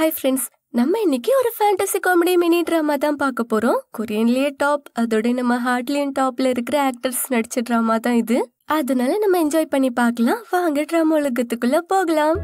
Hi friends நம்ம இன்னைக்கு ஒரு ஃபேண்டசி காமெடி மினி ட்ராமா தான் பார்க்க போகிறோம் கொரியன்லேயே டாப் அதோட நம்ம ஹார்ட்லியன் டாப்ல இருக்கிற ஆக்டர்ஸ் நடிச்ச ட்ராமா தான் இது. அதனால நம்ம என்ஜாய் பண்ணி பார்க்கலாம். வாங்க ட்ராமா உலகத்துக்குள்ள போகலாம்.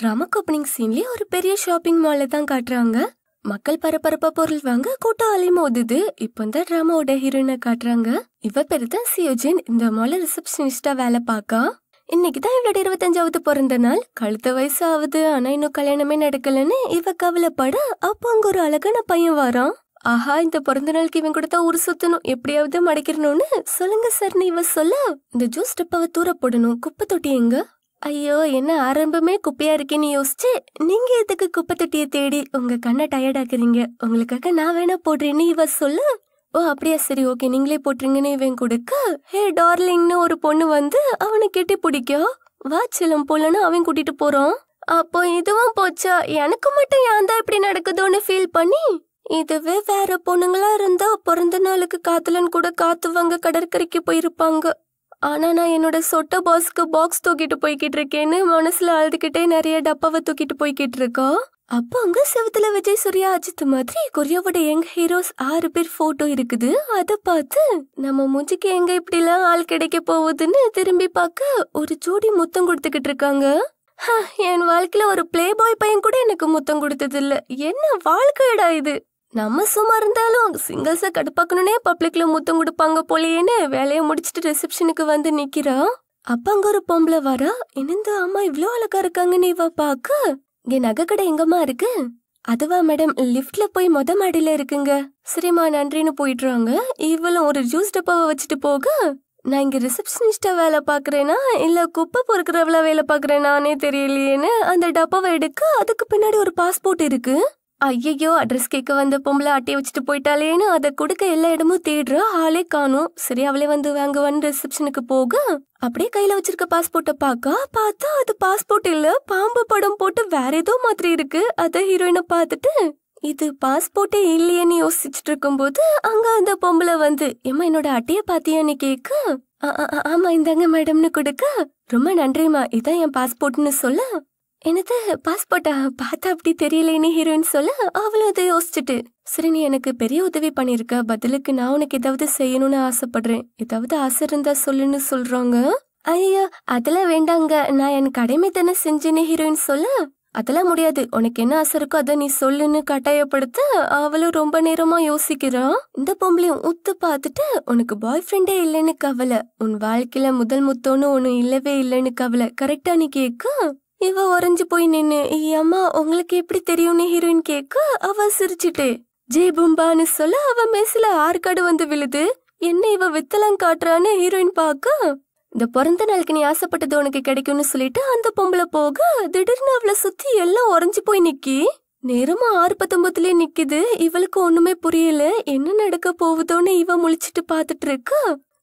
ட்ராமாக்கு ஓப்பனிங் சீன்லயே ஒரு பெரிய ஷாப்பிங் மாலை தான் காட்டுறாங்க. மக்கள் பரபரப்பா பொருள் வாங்க கூட்டம் அலைமோதுது. இப்போ இந்த ட்ராமாவோட ஹீரோயினை காட்டுறாங்க. இவ பெருதா சியோஜின் இந்த மால ரிசப்ஷனிஸ்டா வேலை பார்க்கா இன்னைக்கு தான் இவளோட இருபத்தஞ்சாவது பிறந்த நாள். கழுத்த வயசு ஆகுது ஆனா இன்னும் கல்யாணமே நடக்கலன்னு இவ கவலைப்பட. அப்போ அங்க ஒரு அழகான பையன் வரான். ஆஹா இந்த பிறந்த நாளுக்கு இவன் கொடுத்தா தான் ஊர் சுத்தணும். எப்படியாவது மடைக்கிறணும்னு. சொல்லுங்க சார்னு இவ சொல்ல இந்த ஜூஸ் டப்பாவை தூர போடணும். குப்பை தொட்டி எங்க? ஐயோ என்ன ஆரம்பமே குப்பையா இருக்கேன்னு யோசிச்சு நீங்க எதுக்கு குப்பை தொட்டியை தேடி உங்க கண்ணை டயர்டாக்குறீங்க உங்களுக்காக நான் வேணா போடுறேன்னு இவ சொல்ல ஓ அப்படியா சரி ஓகே நீங்களே போட்டுருங்கன்னு இவன் கொடுக்க ஹே டார்லிங்னு ஒரு பொண்ணு வந்து அவனை கெட்டி பிடிக்கும் வா செல்லம் போலன்னு அவன் கூட்டிட்டு போறான். அப்போ இதுவும் போச்சா? எனக்கு மட்டும் ஏன் தான் இப்படி நடக்குதோன்னு ஃபீல் பண்ணி இதுவே வேற பொண்ணுங்களா இருந்தா பிறந்த நாளுக்கு காத்துலன்னு கூட காத்துவாங்க கடற்கரைக்கு போயிருப்பாங்க. ஆனால் நான் என்னோட சொட்ட பாஸ்க்கு பாக்ஸ் தூக்கிட்டு போய்கிட்டு இருக்கேன்னு மனசுல அழுதுகிட்டே நிறைய டப்பாவை தூக்கிட்டு போய்கிட்டு இருக்கோம் அப்ப அங்க செவத்துல விஜய் சூர்யா அஜித் மாதிரி கொரியாவோட யங் ஹீரோஸ் ஆறு பேர் போட்டோ இருக்குது. அத பார்த்து நம்ம மூஞ்சிக்கு எங்க இப்படி எல்லாம் ஆள் கிடைக்க போகுதுன்னு திரும்பி பார்க்க ஒரு ஜோடி முத்தம் கொடுத்துக்கிட்டு இருக்காங்க. என் வாழ்க்கையில ஒரு பிளே பாய் பையன் கூட எனக்கு முத்தம் கொடுத்தது இல்ல என்ன வாழ்க்கைடா இது? நம்ம சும்மா இருந்தாலும் சிங்கிள்ஸை கடுப்பாக்கணும்னே பப்ளிக்ல முத்தம் கொடுப்பாங்க போலேன்னு வேலையை முடிச்சுட்டு ரிசப்ஷனுக்கு வந்து நிக்கிறா. அப்ப அங்க ஒரு பொம்பளை வரா? என்னந்த அம்மா இவ்ளோ அழகா இருக்காங்கன்னு இவ பாக்க. இங்க நகை கடை எங்கம்மா இருக்கு? அதுவா மேடம் லிஃப்ட்ல போய் மொத மாடியில இருக்குங்க. சரிம்மா நன்றின்னு போயிடுறாங்க. இவளும் ஒரு ஜூஸ் டப்பாவை வச்சுட்டு போக நான் இங்க ரிசப்ஷனிஸ்டா வேலை பாக்குறேனா? இல்ல குப்பை பொறுக்கிறவளா வேலை பாக்குறேனானே தெரியலையேன்னு அந்த டப்பாவை எடுக்க அதுக்கு பின்னாடி ஒரு பாஸ்போர்ட் இருக்கு. ஐயையோ அட்ரஸ் கேட்க வந்த பொம்பளை அட்டையை வச்சுட்டு போயிட்டாலேன்னு அதை கொடுக்க எல்லா இடமும் தேடுற ஆளே காணும். சரி அவளே வந்து வாங்குவான்னு ரிசப்ஷனுக்கு போக. அப்படியே கையில வச்சிருக்க பாஸ்போர்ட்டை பார்க்க பார்த்தா அது பாஸ்போர்ட் இல்ல பாம்பு படம் போட்டு வேற ஏதோ மாதிரி இருக்கு. அத ஹீரோயினை பார்த்துட்டு இது பாஸ்போர்ட்டே இல்லையேன்னு யோசிச்சுட்டு இருக்கும்போது அங்க அந்த பொம்பளை வந்து ஏமா என்னோட அட்டையை பாத்தியான்னு கேட்க "ஆ, ஆ, ஆ, ஆமா இந்தாங்க மேடம்னு கொடுக்க. ரொம்ப நன்றிமா இதான் என் பாஸ்போர்ட்னு சொல்ல. என்னது பாஸ்போர்ட்டா பார்த்தா அப்படி தெரியலேன்னு ஹீரோயின் சொல்ல அவளும் அதை யோசிச்சுட்டு. சரி நீ எனக்கு பெரிய உதவி பண்ணிருக்க. பதிலுக்கு நான் உனக்கு ஏதாவது செய்யணும்னு ஆசைப்படுறேன். ஏதாவது ஆசை இருந்தா சொல்லுன்னு சொல்றாங்க. ஐயோ அதெல்லாம் வேண்டாங்க. நான் என் கடமை தானே செஞ்சேன்னு ஹீரோயின் சொல்ல. அதெல்லாம் முடியாது. உனக்கு என்ன ஆசை இருக்கோ அதை நீ சொல்லுன்னு கட்டாயப்படுத்த அவளும் ரொம்ப நேரமா யோசிக்கிறான் இந்த பொம்பளையும் உத்து பார்த்துட்டு உனக்கு பாய் ஃப்ரெண்டே இல்லைன்னு கவலை. உன் வாழ்க்கையில முதல் முத்தோன்னு ஒன்னும் இல்லவே இல்லைன்னு கவலை. கரெக்டா நீ கேட்க? இவ உறைஞ்சு போய் நின்னு அம்மா உங்களுக்கு எப்படி தெரியும்னு ஹீரோயின் கேட்க அவ சிரிச்சிட்டு ஜே பும்பான்னு சொல்ல அவ மெஸ்ல ஆற்காடு வந்து விழுது என்ன இவ வித்தலம் காட்டுறான்னு ஹீரோயின் பார்க்க இந்த பிறந்த நாளுக்கு நீ ஆசைப்பட்டது உனக்கு கிடைக்கும்னு சொல்லிட்டு அந்த பொம்பளை போக திடீர்னு அவளை சுத்தி எல்லாம் உறைஞ்சு போய் நிக்கி. நேரமா ஆறு பத்தொன்பதுலயே நிக்குது இவளுக்கு ஒண்ணுமே புரியல என்ன நடக்க போகுதோன்னு இவ முழிச்சிட்டு பாத்துட்டு இருக்கா.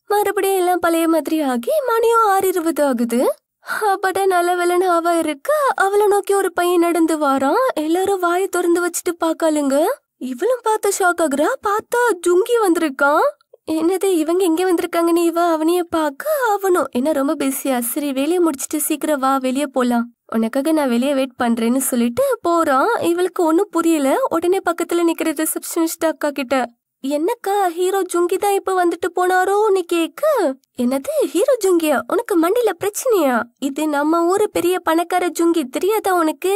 மறுபடியும் எல்லாம் பழைய மாதிரி ஆகி மணியும் ஆறு இருபது ஆகுது. அப்பட நல்ல வேலைன்னு அவ இருக்க? அவளை நோக்கி ஒரு பையன் நடந்து வாரான் எல்லாரும் வாயை திறந்து வச்சுட்டு பாக்காளுங்க இவளும் பார்த்து ஷாக் ஆகுறா? பார்த்தா ஜுங்கி வந்திருக்கான். என்னது இவங்க எங்க வந்திருக்காங்கன்னு இவ அவனைய பார்க்க அவனும் என்ன ரொம்ப பிஸியா சரி வேலையை முடிச்சிட்டு சீக்கிரம் வா வெளியே போலாம். உனக்காக நான் வெளியே வெயிட் பண்றேன்னு சொல்லிட்டு போறான். இவளுக்கு ஒன்னும் புரியல. உடனே பக்கத்துல நிக்கிற ரிசப்ஷனிஸ்ட் அக்கா கிட்ட என்னக்கா ஹீரோ ஜுங்கி தான் இப்ப வந்துட்டு போனாரோன்னு கேக்கு? என்னது ஹீரோ ஜுங்கியா? உனக்கு மண்டில பிரச்சனையா? இது நம்ம ஊரு பெரிய பணக்கார ஜுங்கி தெரியாதா உனக்கு?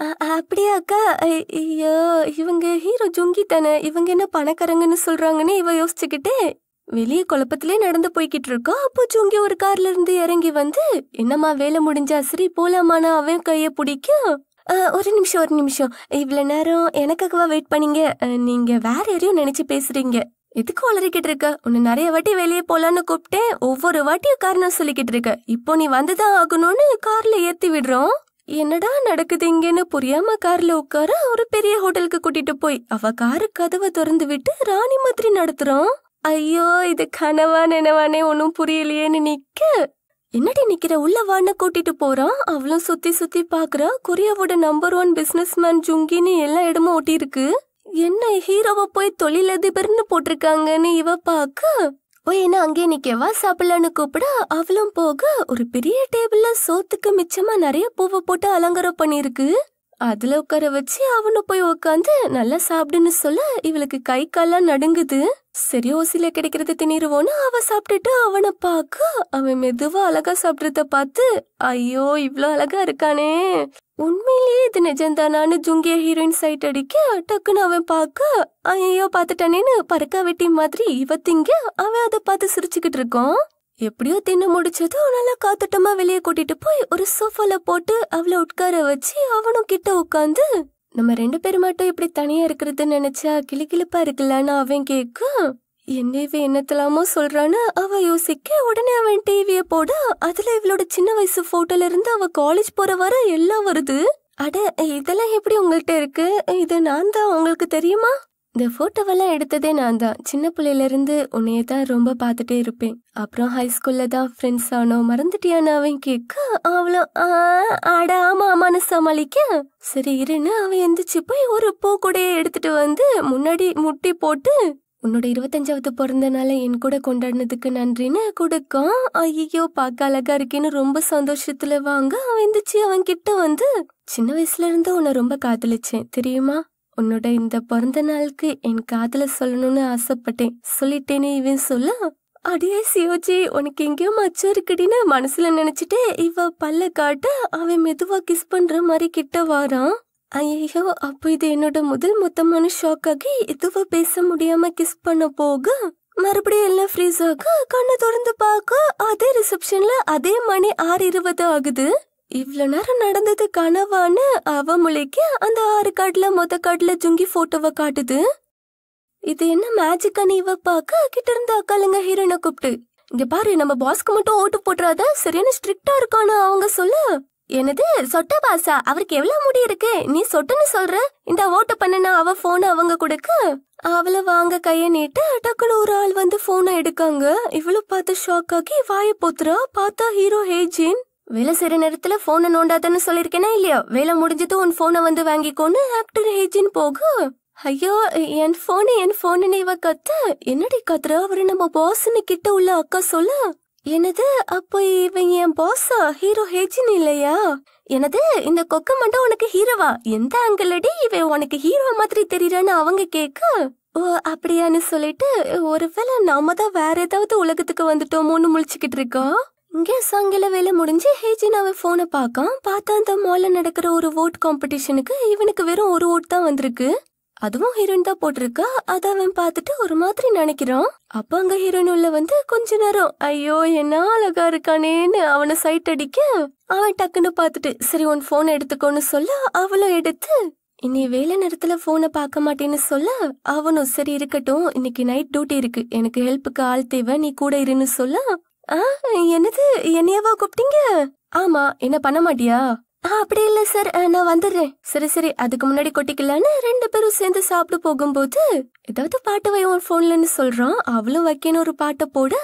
அப்படியாக்கா அப்படியா அக்கா? ஐ- ஐயோ இவங்க ஹீரோ ஜுங்கி தானே இவங்க என்ன பணக்காரங்கன்னு சொல்றாங்கன்னு இவ யோசிச்சுக்கிட்டே வெளியே குழப்பத்திலே நடந்து போய்கிட்டு இருக்கோம் அப்போ ஜுங்கி ஒரு கார்ல இருந்து இறங்கி வந்து என்னம்மா வேலை முடிஞ்சா சரி போலாமான்னு அவன் கைய பிடிக்கும் ஒரு நிமிஷம் ஒரு நிமிஷம். இவ்வளவு நேரம் எனக்காகவா வெயிட் பண்ணீங்க? நீங்கள் நீங்க வேற யாரையும் நினைச்சு பேசுறீங்க. எதுக்கு வளரிக்கிட்டு இருக்க? உன்னை நிறைய வாட்டி வெளியே போலான்னு கூப்பிட்டேன். ஒவ்வொரு வாட்டியும் காரணம் சொல்லிக்கிட்டு இருக்க. இப்போ நீ வந்துதான் ஆகணும்னு கார்ல ஏத்தி விடுறோம். என்னடா நடக்குது இங்கன்னு புரியாம கார்ல உட்கார ஒரு பெரிய ஹோட்டலுக்கு கூட்டிட்டு போய். அவ காரு கதவை திறந்து விட்டு ராணி மாதிரி நடத்துறோம். ஐயோ இது கனவா நினைவானே ஒன்னும் புரியலையேன்னு நிக்க. என்னடி நிக்கிற? உள்ள வான்னு கூட்டிட்டு போறான் அவளும் சுத்தி சுத்தி பாக்குறா. கொரியாவோட நம்பர் ஒன் பிசினஸ் மேன் ஜுங்கின்னு எல்லா இடமும் ஒட்டி இருக்கு என்ன ஹீரோவை போய் தொழிலதிபர்னு போட்டிருக்காங்கன்னு இவ பாக்க? போய் என்ன அங்கேயே நிக்கவா சாப்பிடலான்னு கூப்பிட. அவளும் போக. ஒரு பெரிய டேபிள்ல சோத்துக்கு மிச்சமா நிறைய பூவை போட்டு அலங்காரம் பண்ணிருக்கு அதுல உட்கார வச்சு அவனு போய் உட்காந்து நல்லா சாப்பிடுன்னு சொல்ல இவளுக்கு கை கால்லாம் நடுங்குது. சரி ஓசில கிடைக்கிறது திணிருவோன்னு அவ சாப்பிட்டுட்டு அவனை பார்க்க அவன் மெதுவா அழகா சாப்பிடுறத பார்த்து ஐயோ இவ்ளோ அழகா இருக்கானே. உண்மையிலேயே இது நிஜம்தானான்னு ஜுங்கிய ஹீரோயின் சைட் அடிக்க டக்குன்னு அவன் பார்க்க ஐயோ பாத்துட்டானேன்னு பறக்கா வெட்டி மாதிரி இவத்திங்க திங்க அவன் அதை பார்த்து சிரிச்சுக்கிட்டு இருக்கான். எப்படியோ தின்னு முடிச்சதும் அவனால காத்தட்டமா வெளியே கூட்டிட்டு போய் ஒரு சோஃபால போட்டு அவளை உட்கார வச்சு அவனும் கிட்ட உட்காந்து நம்ம ரெண்டு பேரும் மட்டும் இப்படி தனியா இருக்கிறதுன்னு நினைச்சா கிளிகிளிப்பா இருக்கலான்னு அவன் கேட்க என்ன என்னத்தலாமோ சொல்றான்னு அவ யோசிக்க உடனே அவன் டிவிய போட அதுல இவளோட சின்ன வயசு போட்டோல இருந்து அவ காலேஜ் போற வர எல்லாம் வருது. அட இதெல்லாம் எப்படி உங்கள்கிட்ட இருக்கு? இது நான் தான் உங்களுக்கு தெரியுமா? இந்த ஃபோட்டோவெல்லாம் எடுத்ததே நான் தான். சின்ன பிள்ளையிலேருந்து உன்னையே உன்னைய தான் ரொம்ப பார்த்துட்டே இருப்பேன். அப்புறம் ஹை ஸ்கூலில் தான் ஃப்ரெண்ட்ஸ் ஆனோம். மறந்துட்டியான்னு அவன் கேட்க அவளும் "ஆ, ஆமா ஆமான்னு சமாளிக்க? சரி இருன்னு. அவன் எந்திரிச்சு போய் ஒரு பூ கூடையை எடுத்துட்டு வந்து முன்னாடி முட்டி போட்டு உன்னோட இருபத்தஞ்சாவது பிறந்த நாளை என் கூட கொண்டாடினதுக்கு நன்றின்னு கொடுக்கான். ஐயோ பார்க்க அழகா இருக்கேன்னு ரொம்ப சந்தோஷத்துல வாங்க. அவன் எந்திரிச்சு அவன் கிட்ட வந்து சின்ன வயசுல இருந்து உன்னை ரொம்ப காதலிச்சேன். தெரியுமா? உன்னோட இந்த பிறந்த நாளுக்கு என் காதல சொல்லணும்னு ஆசைப்பட்டேன். சொல்லிட்டேனே இவன் சொல்ல. அடியே சியோஜி உனக்கு எங்கேயோ மச்சம் இருக்குடின்னு மனசுல நினைச்சிட்டு இவ பல்ல காட்ட அவன் மெதுவா கிஸ் பண்ற மாதிரி கிட்ட வாரான். ஐயோ அப்போ இது என்னோட முதல் மொத்தமான ஷாக் ஆகி இதுவா பேச முடியாம கிஸ் பண்ண போக மறுபடியும் எல்லாம் ஃப்ரீஸ் ஆக கண்ணை திறந்து பார்க்க அதே ரிசப்ஷன்ல அதே மணி ஆறு இருபது ஆகுது. இவ்வளோ நேரம் நடந்தது கனவான்னு அவ முளைக்க அந்த ஆறு காட்டுல மொத்த காட்டுல ஜுங்கி போட்டோவை காட்டுது. இது என்ன மேஜிக் இவ பார்க்க கிட்ட இருந்த அக்காளுங்க ஹீரோனை கூப்பிட்டு இங்க பாரு நம்ம பாஸ்க்கு மட்டும் ஓட்டு போட்டுறாத சரியான ஸ்ட்ரிக்டா இருக்கான்னு அவங்க சொல்ல. என்னது? சொட்ட பாசா அவருக்கு எவ்வளவு முடி இருக்கு? நீ சொட்டன்னு சொல்ற? இந்த ஓட்டு பண்ணனா அவ போன அவங்க கொடுக்க? அவளை வாங்க கைய நீட்டு டக்குனு ஒரு ஆள் வந்து போனை எடுக்காங்க. இவ்வளவு பார்த்து ஷாக் ஆகி வாய போத்துறா. பார்த்தா ஹீரோ ஹேஜின் வேலை செய்யற நேரத்துல போனை நோண்டாதன்னு சொல்லிருக்கேனா இல்லையா? வேலை முடிஞ்சது உன் போனை வந்து வாங்கிக்கோன்னு ஆக்டர் ஹேஜின் போகு. ஐயோ என் போனு என் போனு இவ கத்த. என்னடி கத்துற அவரு நம்ம பாஸ்ன்னு கிட்ட உள்ள அக்கா சொல்ல? எனது அப்போ இவன் என் பாஸா ஹீரோ ஹேஜின் இல்லையா? எனது இந்த கொக்க மட்டும் உனக்கு ஹீரோவா எந்த ஆங்கிள் அடி? இவன் உனக்கு ஹீரோ மாதிரி தெரியறான்னு அவங்க கேட்க ஓ அப்படியான்னு சொல்லிட்டு ஒருவேளை நாம தான் வேற ஏதாவது உலகத்துக்கு வந்துட்டோமோன்னு முழிச்சுக்கிட்டு இருக்கோம். இங்கே சாயங்கால வேலை முடிஞ்சு ஹேஜினாவை அவன் போனை பார்க்கான். பார்த்தா அந்த மால்ல நடக்கிற ஒரு ஓட் காம்படிஷனுக்கு இவனுக்கு வெறும் ஒரு ஓட் தான் வந்திருக்கு. அதுவும் ஹீரோயின் தான் போட்டிருக்கா. அத அவன் பார்த்துட்டு ஒரு மாதிரி நினைக்கிறான். அப்ப அங்க ஹீரோயின் உள்ள வந்து கொஞ்ச நேரம் ஐயோ என்ன அழகா இருக்கானேன்னு அவனை சைட் அடிக்க அவன் டக்குன்னு பார்த்துட்டு சரி உன் போன் எடுத்துக்கோன்னு சொல்ல அவளும் எடுத்து இனி வேலை நேரத்துல போனை பார்க்க மாட்டேன்னு சொல்ல அவனும் சரி இருக்கட்டும் இன்னைக்கு நைட் டியூட்டி இருக்கு. எனக்கு ஹெல்ப்புக்கு ஆள் தேவை நீ கூட இருன்னு சொல்ல என்னது? என்னையவா கூப்பிட்டீங்க? ஆமா என்ன பண்ண மாட்டியா? ஆ, அப்படி இல்ல சார் நான் வந்துடுறேன். சரி சரி. அதுக்கு முன்னாடி கொட்டிக்கலான்னு ரெண்டு பேரும் சேர்ந்து சாப்பிட போகும்போது ஏதாவது பாட்டு வை உன் போன்லன்னு சொல்றான். அவளும் வைக்கணும் ஒரு பாட்டை போட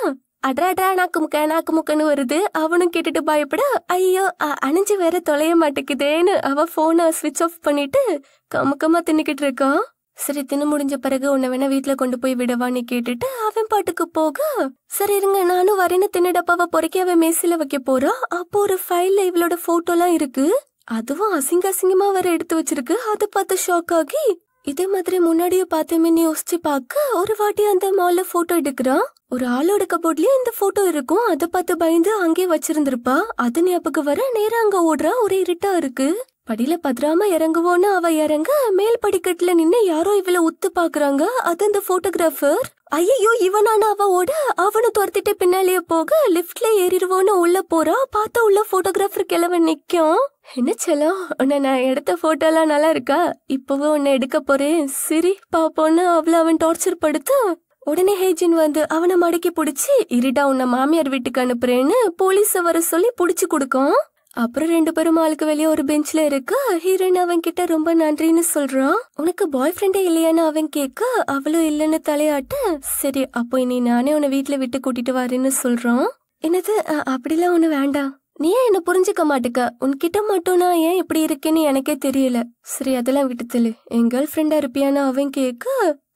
அட்ரா அட்ரா நாக்கு முக்க நாக்கு முக்கன்னு வருது. அவனும் கேட்டுட்டு பயப்பட ஐயோ அ- அணைஞ்சு வேற தொலைய மாட்டேங்குதேன்னு அவ போனை ஸ்விட்ச் ஆஃப் பண்ணிட்டு கமுக்கமா தின்னுக்கிட்டு இருக்கான் சரி தின்னு முடிஞ்ச பிறகு உன்னை வேணா வீட்டுல கொண்டு போய் விடவான்னு கேட்டுட்டு அவன் பாட்டுக்கு போக. சரி இருங்க நானும் வரேன்னு தின்னடப்பாவை பொறுக்கி அவன் மேசில வைக்க போறா. அப்போ ஒரு ஃபைல்ல இவளோட போட்டோலாம் இருக்கு. அதுவும் அசிங்க அசிங்கமா வேற எடுத்து வச்சிருக்கு. அதை பார்த்து ஷாக் ஆகி இதே மாதிரி முன்னாடியே பார்த்தேன்னு யோசிச்சு பார்க்க ஒரு வாட்டி அந்த மால்ல போட்டோ எடுக்கிறான். ஒரு ஆளோட கபோர்ட்லயே இந்த போட்டோ இருக்கும். அதை பார்த்து பயந்து அங்கே வச்சிருந்திருப்பா. அது ஞாபகம் வர நேரா அங்க ஓடுறா. ஒரே இருட்டா இருக்கு. படியில பத்திராம இறங்குவோன்னு அவ இறங்க மேல் படிக்கட்டுல நின்னு யாரோ இவள உத்து பாக்குறாங்க. அது அந்த போட்டோகிராஃபர் ஐயோ இவனான அவவோட? ஓட அவனை துரத்திட்டு பின்னாலேயே போக லிப்ட்ல ஏறிடுவோன்னு உள்ள போறா. பார்த்தா உள்ள போட்டோகிராஃபர் கிழவன் நிக்கும் என்ன செல்லம் உன்னை நான் எடுத்த போட்டோலாம் நல்லா இருக்கா? இப்பவும் உன்னை எடுக்க போறேன். சரி பாப்போன்னு அவள அவன் டார்ச்சர் படுத்து உடனே ஹேஜின் வந்து அவனை மடக்கி புடிச்சு இருடா உன்னை மாமியார் வீட்டுக்கு அனுப்புறேன்னு போலீஸ வர சொல்லி புடிச்சு கொடுக்கும் அப்புறம் ரெண்டு பேரும் ஆளுக்கு வெளியே ஒரு பெஞ்ச்ல இருக்க ஹீரோயின் அவன் கிட்ட ரொம்ப நன்றின்னு சொல்றான். உனக்கு பாய் ஃப்ரெண்டே இல்லையான்னு அவன் கேட்க அவளும் இல்லைன்னு தலையாட்ட சரி அப்போ இனி நானே உன்னை வீட்டுல விட்டு கூட்டிட்டு வரேன்னு சொல்றான். என்னது அப்படிலாம் ஒண்ணு வேண்டாம். நீ ஏன் என்ன புரிஞ்சுக்க மாட்டுக்க? உன்கிட்ட மட்டும் நான் ஏன் இப்படி இருக்கேன்னு எனக்கே தெரியல. சரி அதெல்லாம் விட்டுத்தலு என் கேர்ள் ஃப்ரெண்டா இருப்பியான்னு அவன் கேட்க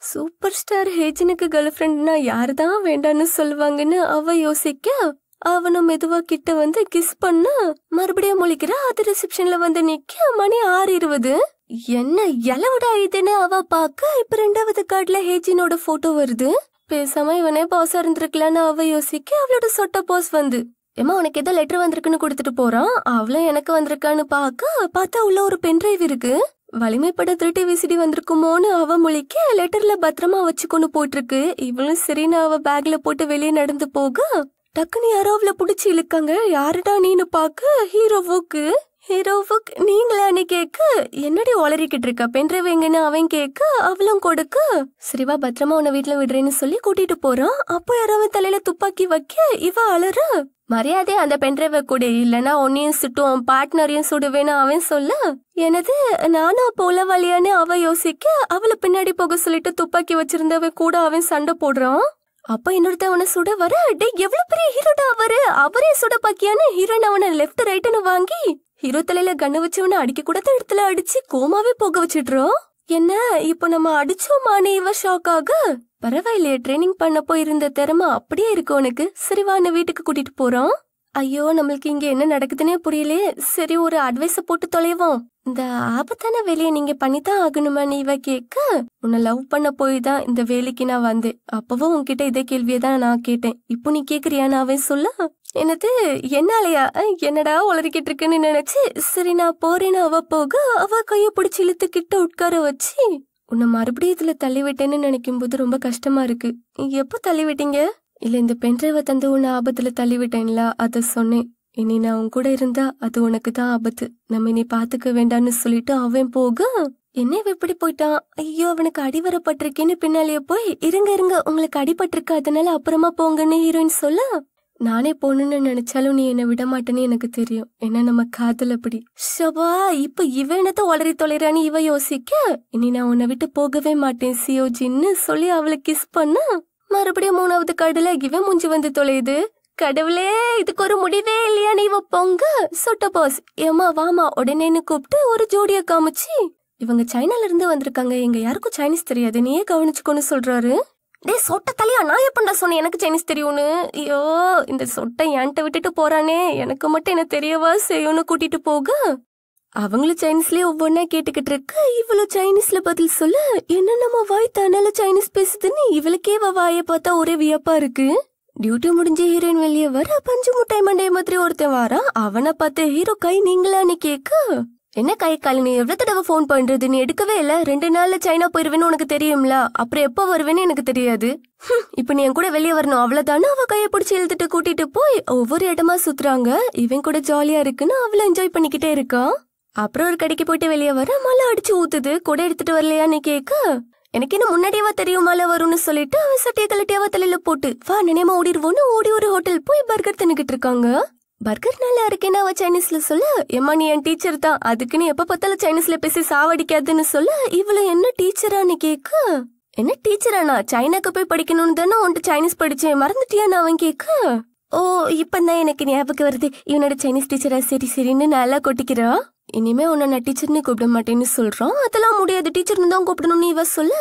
சூப்பர் ஸ்டார் ஹேஜனுக்கு கேர்ள் ஃப்ரெண்ட்னா யாருதான் வேண்டான்னு சொல்லுவாங்கன்னு அவ யோசிக்க அவனும் மெதுவா கிட்ட வந்து கிஸ் பண்ண மறுபடியும் முழிக்கிறா. அது ரிசப்ஷன்ல வந்து நிக்க. மணி ஆறு இருபது. என்ன எலவுடா இதுன்னு அவ பாக்க. இப்ப ரெண்டாவது கார்டுல ஹேஜினோட போட்டோ வருது. பேசாம இவனே பாஸ் இருந்திருக்கலான்னு அவ யோசிக்க அவளோட சொட்ட பாஸ் வந்து. ஏமா உனக்கு ஏதோ லெட்டர் வந்திருக்குன்னு கொடுத்துட்டு போறான். அவளும் எனக்கு வந்திருக்கான்னு பாக்க. பார்த்தா உள்ள ஒரு பென்ட்ரைவ் இருக்கு. வலிமை பட திருட்டு விசிடி வந்திருக்குமோன்னு அவ முழிக்க லெட்டர்ல பத்திரமா வச்சுக்கொண்டு போட்டிருக்கு இவளும் சரின்னு அவ பேக்ல போட்டு வெளியே நடந்து போக டக்குன்னு யாரோ அவளை பிடிச்சி இழுக்காங்க. யாருடா நீன்னு பார்க்க ஹீரோவுக்கு ஹீரோவுக்கு நீங்களான்னு கேக்க? என்னடி உளறிக்கிட்டு இருக்க? பென்ட்ரைவ் எங்கன்னு அவன் கேக்க? அவளும் கொடுக்க? சரிவா பத்திரமா உன்னை வீட்டுல விடுறேன்னு சொல்லி கூட்டிட்டு போறான். அப்போ யாராவது தலையில துப்பாக்கி வைக்க? இவ அலற மரியாதை அந்த பென்ட்ரைவை கூட இல்லனா உன்னையும் சுட்டும் பார்ட்னரையும் சுடுவேன்னு அவன் சொல்ல. எனது நானும் அப்போ உளவாளியான்னு அவ யோசிக்க? அவளை பின்னாடி போக சொல்லிட்டு துப்பாக்கி வச்சிருந்தவன் கூட அவன் சண்டை போடுறான்? அப்ப இன்னொருத்த அவனை சுட வர டே எவ்வளவு பெரிய ஹீரோடா அவரு? அவரே சுட பாக்கியான்னு ஹீரோன் அவனை லெஃப்ட் ரைட்னு வாங்கி ஹீரோ தலையில கண்ணு வச்சவனை அடிக்க கூடாத இடத்துல அடிச்சு கோமாவே போக வச்சிடுறோம் என்ன இப்போ நம்ம அடிச்சோமானே இவ ஷாக் ஆக? பரவாயில்லையே ட்ரைனிங் பண்ண போயிருந்த திறமை அப்படியே இருக்கு உனக்கு. சரி வா வீட்டுக்கு கூட்டிட்டு போறோம்? ஐயோ நம்மளுக்கு இங்க என்ன நடக்குதுன்னே புரியலையே சரி ஒரு அட்வைஸ போட்டு தொலைவோம். இந்த ஆபத்தான வேலையை நீங்க பண்ணித்தான் ஆகணுமா நீ இவ கேட்க உன்னை லவ் பண்ண போய் தான் இந்த வேலைக்கு நான் வந்தேன். அப்பவும் உன்கிட்ட இதே கேள்வியை தான் நான் கேட்டேன். இப்போ நீ கேக்குறியான்னு அவன் சொல்ல? என்னது என்னாலயா? என்னடா உளறிக்கிட்டு இருக்குன்னு நினைச்சு சரி நான் போறேன்னு அவ போக அவ கைய பிடிச்சி இழுத்து கிட்ட உட்கார வச்சு உன்னை மறுபடியும் இதுல தள்ளி விட்டேன்னு நினைக்கும் போது ரொம்ப கஷ்டமா இருக்கு. எப்போ தள்ளி விட்டீங்க இல்லை இந்த பென்ட்ரைவை தந்து உன்னை ஆபத்தில் தள்ளிவிட்டேன்ல அதை சொன்னேன். இனி நான் உன் கூட இருந்தா அது உனக்கு தான் ஆபத்து. நம்ம இனி பாத்துக்க வேண்டாம்னு சொல்லிட்டு அவன் போக. என்ன எப்படி போயிட்டான். ஐயோ அவனுக்கு அடி வரப்பட்டிருக்கேன்னு பின்னாலேயே போய் இருங்க இருங்க உங்களுக்கு அடிபட்டிருக்கு அதனால அப்புறமா போங்கன்னு ஹீரோயின் சொல்ல. நானே போகணும்னு நினைச்சாலும் நீ என்னை விட மாட்டேன்னு எனக்கு தெரியும். ஏன்னா நம்ம காதல் அப்படி. ஷபா இப்ப இவ என்னத்த ஒளரி தொலைறான்னு இவ யோசிக்க? இனி நான் உன்னை விட்டு போகவே மாட்டேன் சியோஜின்னு சொல்லி அவளை கிஸ் பண்ண. மறுபடியும் மூணாவது கடலை இவன் மூஞ்சி வந்து தொலையுது. கடவுளே இதுக்கு ஒரு முடிவே இல்லையா நீ இவ பொங்க? சொட்ட பாஸ் ஏமா வாமா உடனேன்னு கூப்பிட்டு ஒரு ஜோடிய காமிச்சு. இவங்க சைனால இருந்து வந்திருக்காங்க. எங்க யாருக்கும் சைனீஸ் தெரியாது. நீயே கவனிச்சுக்கோன்னு சொல்றாரு. டே சொட்ட தலையா? நான் எப்பண்டா சொன்னேன் எனக்கு சைனீஸ் தெரியும்னு? ஐயோ இந்த சொட்டை என்கிட்ட விட்டுட்டு போறானே. எனக்கு மட்டும் என்ன தெரியவா செய்யும்னு கூட்டிட்டு போக? அவங்களும் சைனீஸ்லயே ஒவ்வொன்னா கேட்டுக்கிட்டு இருக்கு. இவ்வளவு சைனீஸ்ல பதில் சொல்ல என்ன நம்ம வாய் தன்னால சைனீஸ் பேசுதுன்னு இவளுக்கே அவ வாயை பார்த்தா ஒரே வியப்பா இருக்கு. டியூட்டி முடிஞ்சு ஹீரோயின் வெளியே வர பஞ்சு முட்டாய் மண்டைய மாதிரி ஒருத்தன் வாரான். அவனை பார்த்து ஹீரோ கை நீங்களான்னு கேட்க என்ன கை காலி நீ எவ்வளவு தடவை ஃபோன் பண்றது நீ எடுக்கவே இல்ல. ரெண்டு நாள்ல சைனா போயிருவேன்னு உனக்கு தெரியும்ல. அப்புறம் எப்ப வருவேன்னு எனக்கு தெரியாது. இப்ப நீ என் கூட வெளியே வரணும். அவ்வளவுதானே அவ கைய பிடிச்சி இழுத்துட்டு கூட்டிட்டு போய் ஒவ்வொரு இடமா சுத்துறாங்க. இவன் கூட ஜாலியா இருக்குன்னு அவள என்ஜாய் பண்ணிக்கிட்டே இருக்கான் அப்புறம் ஒரு கடைக்கு போயிட்டு வெளியே வர மழை அடிச்சு ஊத்துது. கூட எடுத்துட்டு வரலையான்னு கேட்க எனக்கு என்ன முன்னாடியேவா தெரியும் மழை வரும்னு சொல்லிட்டு அவன் சட்டையை கலட்டியாவா தலையில போட்டு வா நினைமா ஓடிடுவோன்னு ஓடி ஒரு ஹோட்டல் போய் பர்கர் தின்னுக்கிட்டு இருக்காங்க. பர்கர் நல்லா இருக்கேன்னு அவ சைனீஸ்ல சொல்ல ஏமா நீ என் டீச்சர் தான். அதுக்கு நீ எப்ப பார்த்தாலும் சைனீஸ்ல பேசி சாவடிக்காதுன்னு சொல்ல இவள என்ன டீச்சரான்னு கேட்க என்ன டீச்சரானா சைனாக்கு போய் படிக்கணும்னு தானே உன்ட்டு சைனீஸ் படிச்சேன். மறந்துட்டியான்னு அவன் கேட்க ஓ இப்பந்தான் எனக்கு ஞாபகம் வருது. இவனோட சைனீஸ் டீச்சரா சரி சரின்னு நல்லா கொட்டிக்கிறா. இனிமே உன்னை நான் டீச்சர்னு கூப்பிட மாட்டேன்னு சொல்றான் அதெல்லாம் முடியாது. டீச்சர்னு தான் கூப்பிடணும்னு இவ சொல்ல.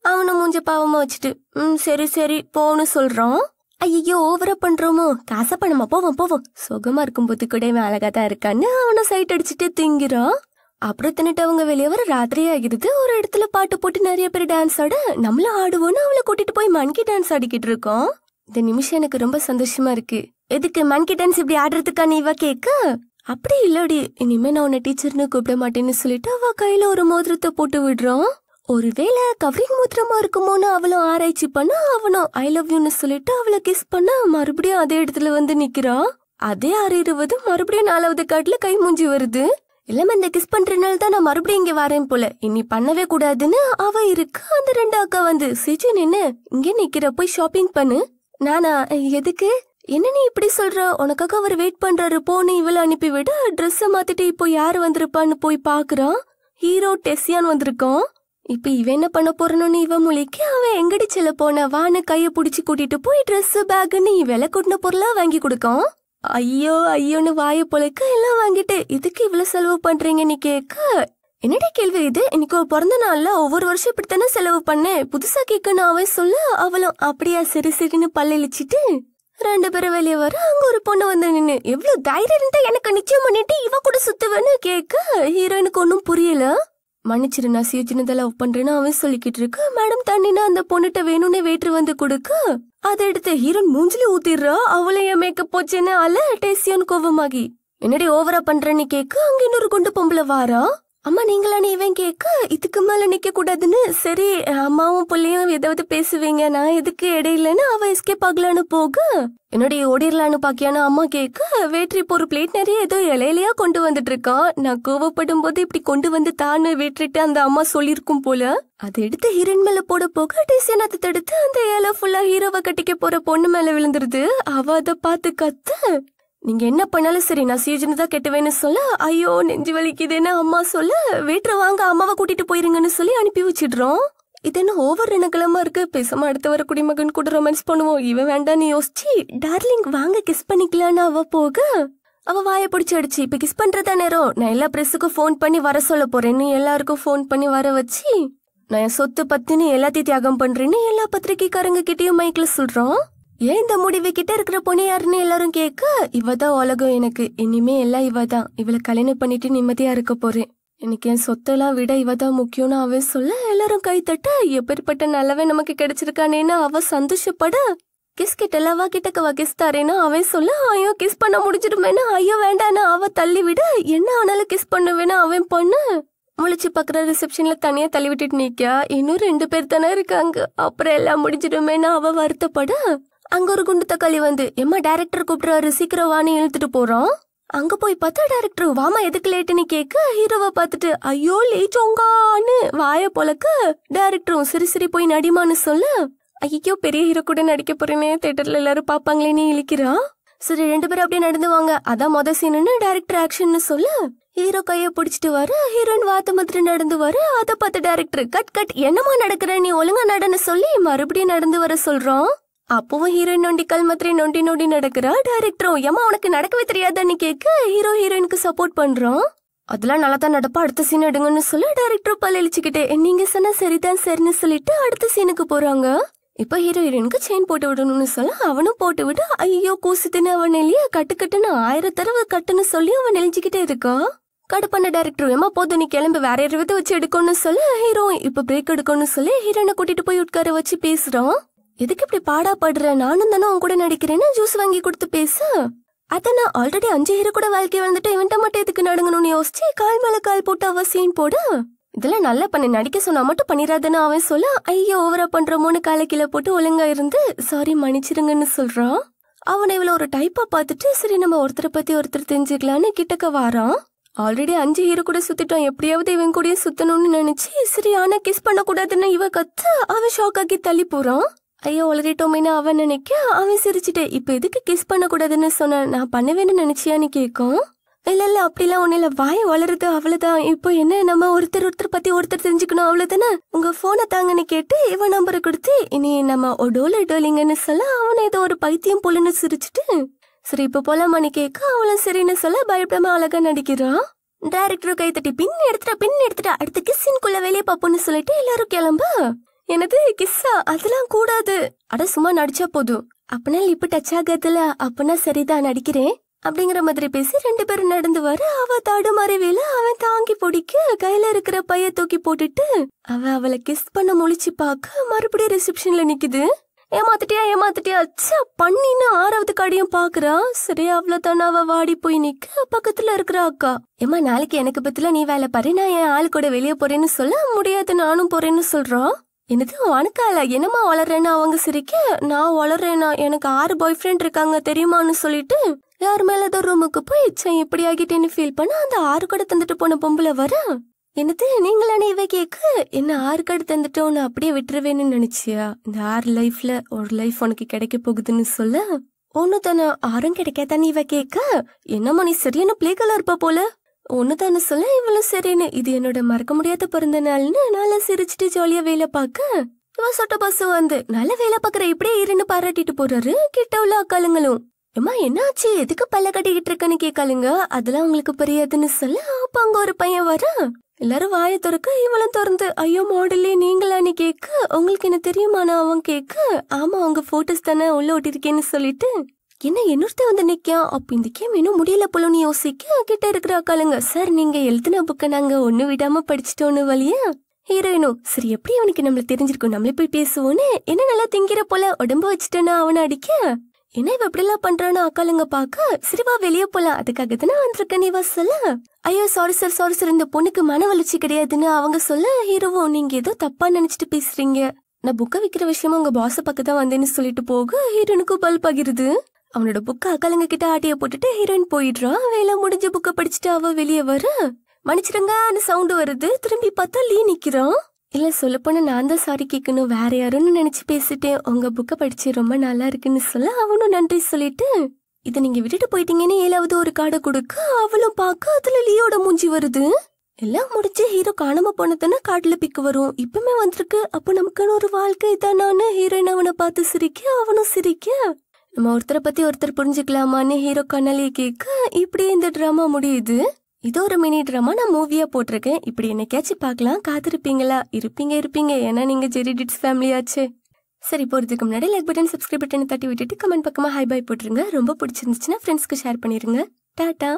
அவனை மூஞ்ச பாவமா வச்சுட்டு. ம் சரி சரி போன்னு சொல்றான் ஐயோ ஓவரா பண்றோமோ? காசை பண்ணுமா போவோம் போவோம். சுகமா இருக்கும்போது கூட இவன் அழகா தான் இருக்கான்னு அவனை சைட் அடிச்சுட்டு திங்கிறான் அப்புறம் தின்னுட்டு அவங்க வெளியே வர ராத்திரி ஆகிடுது. ஒரு இடத்துல பாட்டு போட்டு நிறைய பேர் டான்ஸ் ஆட நம்மளும் ஆடுவோன்னு அவளை கூட்டிட்டு போய் மன்கி டான்ஸ் ஆடிக்கிட்டு இருக்கோம். இந்த நிமிஷம் எனக்கு ரொம்ப சந்தோஷமா இருக்கு. எதுக்கு மன்கி டான்ஸ் இப்படி ஆடுறதுக்கா நீ இவ கேக்க? அப்படி இல்லடி. இனிமே நான் உன்னை டீச்சர்னு கூப்பிட மாட்டேன்னு சொல்லிட்டு அவ கையில ஒரு மோதிரத்தை போட்டு விடுறான். ஒருவேளை கவரிங் மோதிரமா இருக்குமோன்னு அவளும் ஆராய்ச்சி பண்ண அவனும் ஐ லவ் யூன்னு சொல்லிட்டு அவளை கிஸ் பண்ண மறுபடியும் அதே இடத்துல வந்து நிக்கிறான் அதே ஆறு இருபது மறுபடியும் நாலாவது காட்டுல கை மூஞ்சி வருது. இல்லாம இந்த கிஸ் பண்றதுனால தான் நான் மறுபடியும் இங்க வரேன் போல. இனி பண்ணவே கூடாதுன்னு அவ இருக்கு. அந்த ரெண்டு அக்கா வந்து சிஜி நின்னு இங்க நிக்கிற போய் ஷாப்பிங் பண்ணு. நானா? எதுக்கு? என்ன நீ இப்படி சொல்ற? உனக்காக அவர் வெயிட் பண்றாரு. போன்னு இவள அனுப்பி விட ட்ரெஸ் மாத்திட்டு இப்போ யாரு வந்திருப்பான்னு போய் பாக்குறான் ஹீரோ டெஸ்யான் வந்திருக்கான். இப்ப இவன் என்ன பண்ண போறனும்னு இவன் முழிக்க அவன் எங்கடி செல்ல போன? வான்னு கைய புடிச்சு கூட்டிட்டு போய் ட்ரெஸ் பேக்னு விலை கொட்டின பொருளா வாங்கி கொடுக்கான். ஐயோ ஐயோன்னு வாய பொழைக்க எல்லாம் வாங்கிட்டு இதுக்கு இவ்வளவு செலவு பண்றீங்கன்னு கேட்க என்னடி கேள்வி இது? இன்னைக்கு பிறந்த நாள்ல ஒவ்வொரு வருஷம் இப்படித்தானே செலவு பண்ணேன். புதுசா கேட்கணும் அவன் சொல்ல அவளும் அப்படியா சரி சரின்னு பல்லிழிச்சிட்டு ரெண்டு பேரும் வெளியே வர அங்க ஒரு பொண்ணு வந்து நின்னு எவ்வளவு தைரியம் இருந்தா எனக்கு நிச்சயம் பண்ணிட்டு இவ கூட சுத்துவேன்னு கேட்க ஹீரோயினுக்கு ஒன்னும் புரியல. மன்னிச்சிரு நான் சீ சின்னதெல்லாம் பண்றேன்னு அவன் சொல்லிக்கிட்டு இருக்கு. மேடம் தண்ணினா அந்த பொண்ணுகிட்ட வேணும்னே வேற்று வந்து கொடுக்க அதை எடுத்து ஹீரோன் மூஞ்சில ஊத்திடுறா அவளை என் மேக்கப் போச்சுன்னு அல டேசியான் கோவமாகி என்னடி ஓவரா பண்றேன்னு கேட்க அங்க இன்னொரு குண்டு பொம்பளை வாரா? அம்மா நீங்களானே இவன் கேட்க இதுக்கு மேல நிக்க கூடாதுன்னு? சரி அம்மாவும் பிள்ளையும் ஏதாவது பேசுவீங்க. நான் எதுக்கு இடையிலன்னு அவ எஸ்கேப் ஆகலான்னு போக. என்னுடைய ஓடிடலான்னு பாக்கியான்னு அம்மா கேட்க வேற்றி இப்போ ஒரு பிளேட் நிறைய ஏதோ இலையிலையா கொண்டு வந்துட்டு இருக்கான் நான் கோவப்படும் போது இப்படி கொண்டு வந்து தானு வேற்றிட்டு அந்த அம்மா சொல்லியிருக்கும் போல. அதை எடுத்து ஹீரோயின் மேல போட போக டிசைன் அதை தடுத்து அந்த இலை ஃபுல்லா ஹீரோவை கட்டிக்க போற பொண்ணு மேல விழுந்துருது. அவ அதை பார்த்து கத்து நீங்க என்ன பண்ணாலும் சரி நான் சீஜன் தான் கெட்டுவேன்னு சொல்ல ஐயோ நெஞ்சு வலிக்குதுன்னு அம்மா சொல்ல வீட்டுல வாங்க அம்மாவை கூட்டிட்டு போயிருங்கன்னு சொல்லி அனுப்பி வச்சிடுறோம். இது என்ன ஓவர் எனக்கலமா இருக்கு? பேசாம அடுத்த வர குடிமகன் கூட ரொமான்ஸ் பண்ணுவோம். இவன் வேண்டான்னு யோசிச்சு டார்லிங் வாங்க கிஸ் பண்ணிக்கலான்னு அவ போக. அவ வாயை பிடிச்சி அடிச்சு இப்ப கிஸ் பண்றதா நேரம்? நான் எல்லா பிரஸுக்கும் ஃபோன் பண்ணி வர சொல்ல போறேன்னு எல்லாருக்கும் ஃபோன் பண்ணி வர வச்சு நான் என் சொத்து பத்தினு எல்லாத்தையும் தியாகம் பண்றேன்னு எல்லா பத்திரிகைக்காரங்க கிட்டயும் மைக்ல சொல்றோம். ஏன் இந்த முடிவு கிட்ட இருக்கிற பொண்ணு யாருன்னு எல்லாரும் கேட்க இவதான் உலகம் எனக்கு. இனிமே எல்லாம் இவதான். இவளை கல்யாணம் பண்ணிட்டு நிம்மதியா இருக்க போறேன். எனக்கு என் சொத்தெல்லாம் விட இவதான் முக்கியம்னு அவன் சொல்ல எல்லாரும் கை தட்ட எப்பேற்பட்ட நல்லவே நமக்கு கிடைச்சிருக்கானேன்னு அவ சந்தோஷப்பட கிஸ் கிட்ட கிட்டக்க கிட்டக்கவா கிஸ் தாரேன்னு அவன் சொல்ல ஐயோ கிஸ் பண்ண முடிஞ்சிருமேன்னு ஐயோ வேண்டான்னு அவ தள்ளி விட என்ன ஆனாலும் கிஸ் பண்ணுவேன்னு அவன் பண்ணு முழிச்சு பாக்குற ரிசப்ஷன்ல தனியா தள்ளி விட்டுட்டு நிக்கா. இன்னும் ரெண்டு பேர் தானே இருக்காங்க. அப்புறம் எல்லாம் முடிஞ்சிடுமேன்னு அவ வருத்தப்பட அங்க ஒரு குண்டு தக்காளி வந்து எம்மா டைரக்டர் கூப்பிடுறாரு சீக்கிரம் வான்னு இழுத்துட்டு போறோம் அங்க போய் பார்த்தா டைரக்டர் வாமா எதுக்கு லேட்டுன்னு கேட்க ஹீரோவை பார்த்துட்டு ஐயோ லேச்சோங்கான்னு வாய பொழக்க டைரக்டரும் சரி சரி போய் நடிமான்னு சொல்ல ஐயோ பெரிய ஹீரோ கூட நடிக்க போறேனே தேட்டர்ல எல்லாரும் பாப்பாங்களேன்னு இழிக்கிறா? சரி ரெண்டு பேரும் அப்படியே நடந்து வாங்க. அதான் மொத சீனுன்னு டைரக்டர் ஆக்ஷன்னு சொல்ல ஹீரோ கைய பிடிச்சிட்டு வர ஹீரோயின் வாத்த மாதிரி நடந்து வர அதை பார்த்து டைரக்டர் கட் கட் என்னமா நடக்கிற? நீ ஒழுங்கா நடன்னு சொல்லி மறுபடியும் நடந்து வர சொல்றோம் அப்பவும் ஹீரோயின் நொண்டி கல் மாதிரி நொண்டி நொண்டி நடக்கிறா? டைரக்டரும் ஏமா உனக்கு நடக்கவே தெரியாதான்னு கேட்க ஹீரோ ஹீரோயினுக்கு சப்போர்ட் பண்றோம் அதெல்லாம் நல்லா தான் நடப்பா அடுத்த சீன் எடுங்கன்னு சொல்ல டைரக்டர் பல்ல நீங்க சொன்னா சரிதான் சரின்னு சொல்லிட்டு அடுத்த சீனுக்கு போறாங்க. இப்ப ஹீரோ ஹீரோயினுக்கு செயின் போட்டு விடணும்னு சொல்ல அவனும் போட்டு விட ஐயோ கூசித்துன்னு அவன் நெளிய கட்டு கட்டுன்னு ஆயிரம் தடவை கட்டுன்னு சொல்லி அவன் நெளிஞ்சுக்கிட்டே இருக்கான். கடுப்பான டேரக்டர் ஏமா போதும் நீ கிளம்பு வேற விதை வச்சு எடுக்கணும்னு சொல்ல ஹீரோ இப்ப பிரேக் எடுக்கணும்னு சொல்லி ஹீரோனை கூட்டிட்டு போய் உட்கார வச்சு பேசுறான். எதுக்கு இப்படி பாடா படுற? நானும் தானே உன் கூட நடிக்கிறேன்னு ஜூஸ் வாங்கி கொடுத்து பேசு. அத நான் ஆல்ரெடி அஞ்சு ஹீரோ கூட வாழ்க்கை வந்துட்டு இவன்ட்ட மட்டும் எதுக்கு நடுங்கணும்னு யோசிச்சு கால் மேல கால் போட்டு அவ சீன் போடு. இதெல்லாம் நல்லா பண்ண. நடிக்க சொன்னா மட்டும் பண்ணிடாதன்னு அவன் சொல்ல ஐயோ ஓவரா பண்றமோன்னு காலை கீழே போட்டு ஒழுங்கா இருந்து சாரி மன்னிச்சிருங்கன்னு சொல்றான். அவனை இவ்வளவு ஒரு டைப்பா பார்த்துட்டு சரி நம்ம ஒருத்தரை பத்தி ஒருத்தர் தெரிஞ்சுக்கலான்னு கிட்டக்க வாரான். ஆல்ரெடி அஞ்சு ஹீரோ கூட சுத்திட்டோம். எப்படியாவது இவன் கூடயே சுத்தணும்னு நினைச்சு சரி ஆனா கிஸ் பண்ண கூடாதுன்னு இவ கத்து அவன் ஷாக் ஆக்கி தள்ளி போறான். ஐயோ உளறிட்டோமேனு அவன் நினைக்க அவன் சிரிச்சுட்டு இப்ப எதுக்கு கிஸ் பண்ண கூடாதுன்னு சொன்ன நான் பண்ணுவேன்னு நினைச்சியான்னு கேட்கும் இல்ல இல்ல அப்படிலாம் ஒண்ணு இல்ல. வாய் வளருது அவ்வளவுதான். இப்போ என்ன நம்ம ஒருத்தர் ஒருத்தர் பத்தி ஒருத்தர் தெரிஞ்சுக்கணும் அவ்வளவுதானே? உங்க போனை தாங்கன்னு கேட்டு இவன் நம்பரை கொடுத்து இனி நம்ம ஒடோல டோலிங்கன்னு சொல்ல அவனை ஏதோ ஒரு பைத்தியம் போலன்னு சிரிச்சுட்டு சரி இப்ப போலாமான்னு கேட்க அவளும் சரின்னு சொல்ல பயப்படாம அழகா நடிக்கிறான் டைரக்டர் கை தட்டி பின் எடுத்துட்டா பின் எடுத்துட்டா அடுத்த கிஸ்ஸின்குள்ள வேலையை பார்ப்போம்னு சொல்லிட்டு எல்லாரும் கிளம்ப. எனது கிஸ்ஸா? அதெல்லாம் கூடாது. அட சும்மா நடிச்சா போதும். அப்பனா லிப்பு டச் ஆகாதுல. அப்பனா சரிதான் நடிக்கிறேன். அப்படிங்கிற மாதிரி பேசி ரெண்டு பேரும் நடந்து வர அவ தடுமாறிவேல அவன் தாங்கி பிடிக்க கையில இருக்கிற பைய தூக்கி போட்டுட்டு அவ அவளை கிஸ் பண்ண முழிச்சு பார்க்க மறுபடியும் ரிசப்ஷன்ல நிக்குது. ஏமாத்துட்டியா ஏமாத்துட்டியா? அச்சா பண்ணின்னு ஆறாவது கடையும் பாக்குறா சரி அவ்வளவுதான்? அவ வாடி போய் நிக்க. பக்கத்துல இருக்கிற அக்கா. ஏமா நாளைக்கு எனக்கு பத்தில நீ வேலை பாரு. நான் என் ஆள் கூட வெளியே போறேன்னு சொல்ல முடியாது. நானும் போறேன்னு சொல்றான் எனக்கு உனக்கால என்னமா வளர்றேன்னு? அவங்க சிரிக்க நான் வளர்றேனா எனக்கு ஆறு பாய் ஃப்ரெண்ட் இருக்காங்க தெரியுமான்னு சொல்லிட்டு யார் மேல ஏதோ ரூமுக்கு போய் இச்சம் இப்படி ஆகிட்டேன்னு ஃபீல் பண்ண அந்த ஆறு கூட தந்துட்டு போன பொம்பளை வர? என்னது நீங்களானே இவ கேட்க என்ன ஆறு கடை தந்துட்டோன்னு அப்படியே விட்டுருவேன்னு நினைச்சியா? இந்த ஆறு லைஃப்ல ஒரு லைஃப் உனக்கு கிடைக்க போகுதுன்னு சொல்ல ஒன்னு தானே ஆறும் கிடைக்காதானே இவ கேக்க? என்னம்மா நீ சரியான பிளே கலர் இருப்ப போல? ஒன்று தானே சொல்ல இவ்வளவு சரின்னு. இது என்னோட மறக்க முடியாத பிறந்த நாள்னு நல்லா சிரிச்சிட்டு ஜாலியா வேலை பார்க்க. இவன் சொட்ட பஸ் வந்து நல்ல வேலை பார்க்குற இப்படியே இருன்னு பாராட்டிட்டு போறாரு கிட்ட உள்ள அக்காளுங்களும் அம்மா என்னாச்சு எதுக்கு பல்ல கட்டிக்கிட்டு இருக்கன்னு கேட்காளுங்க. அதெல்லாம் உங்களுக்கு புரியாதுன்னு சொல்ல அப்ப அங்க ஒரு பையன் வர? எல்லாரும் வாயை திறக்க இவளும் திறந்து ஐயோ மாடலே நீங்களான்னு கேட்க உங்களுக்கு என்ன தெரியுமாண்ணா அவன் கேட்க? ஆமா அவங்க போட்டோஸ் தானே உள்ள ஒட்டிருக்கேன்னு சொல்லிட்டு. என்ன என்னொருத்த வந்து நிற்கும் அப்போ இந்த கேம் இன்னும் முடியல போலன்னு யோசிக்க. கிட்ட இருக்கிற அக்காளுங்க சார் நீங்க எழுதின புக்கை நாங்க ஒண்ணு விடாம படிச்சுட்டோன்னு வழியா? ஹீரோயினும் சரி எப்படி அவனுக்கு நம்மள தெரிஞ்சிருக்கும்? நம்மளே போய் பேசுவோன்னு? என்ன நல்லா திங்கிற போல? உடம்பு வச்சுட்டேன்னா அவனை அடிக்க? என்ன இவ இப்படிலாம் பண்றான்னு அக்காளுங்க பாக்க? சரிவா வெளியே போலாம் அதுக்காக தானே வந்திருக்க நீ சொல்ல? ஐயோ சாரி சார் சாரி சார் இந்த பொண்ணுக்கு மன வளர்ச்சி கிடையாதுன்னு அவங்க சொல்ல ஹீரோவோ நீங்க ஏதோ தப்பா நினைச்சிட்டு பேசுறீங்க. நான் புக்கை விக்கிற விஷயமா உங்க பாஸை பக்கம் தான் வந்தேன்னு சொல்லிட்டு போக. ஹீரோனுக்கு பல்ப் ஆகிருது அவனோட புக்கை அக்காளுங்க கிட்ட ஆட்டிய போட்டுட்டு ஹீரோயின் போயிடுறான். வேலை முடிஞ்ச புக்கை படிச்சுட்டு அவ வெளியே வர. மன்னிச்சிடுங்கன்னு சவுண்டு வருது. திரும்பி பார்த்தா லீ நிக்கிறான். இல்ல சொல்லப்போனா நான் தான் சாரி கேட்கணும். வேற யாருன்னு நினைச்சு பேசிட்டேன். உங்க புக்கை படிச்சு ரொம்ப நல்லா இருக்குன்னு சொல்ல அவனும் நன்றி சொல்லிட்டு இதை நீங்க விட்டுட்டு போயிட்டீங்கன்னு ஏழாவது ஒரு கார்டை கொடுக்க அவளும் பார்க்க அதுல லீயோட மூஞ்சி வருது. எல்லாம் முடிச்சு ஹீரோ காணாம போனதுன்னா காட்டுல பிக்கு வரும். இப்பவுமே வந்திருக்கு. அப்போ நமக்குன்னு ஒரு வாழ்க்கை இதானான்னு ஹீரோயின் அவனை பார்த்து சிரிக்க அவனும் சிரிக்க. நம்ம ஒருத்தரை பத்தி ஒருத்தர் புரிஞ்சுக்கலாமான்னு ஹீரோ கண்ணாலி கேட்க இப்படி இந்த ட்ராமா முடியுது. இது ஒரு மினி ட்ராமா நான் மூவியா போட்டிருக்கேன். இப்படி என்னைக்காச்சும் பார்க்கலாம். காத்திருப்பீங்களா? இருப்பீங்க இருப்பீங்க. ஏன்னா நீங்க ஜெரி டிட்ஸ் ஃபேமிலியாச்சு சரி போறதுக்கு முன்னாடி லைக் பட்டன் சப்ஸ்கிரைப் பட்டன் தட்டி விட்டுட்டு கமெண்ட் பக்கமா ஹை பை போட்டுருங்க. ரொம்ப பிடிச்சிருந்துச்சுன்னா ஃப்ரெண்ட்ஸ்க்கு ஷேர் பண்ணிருங்க. டாட்டா!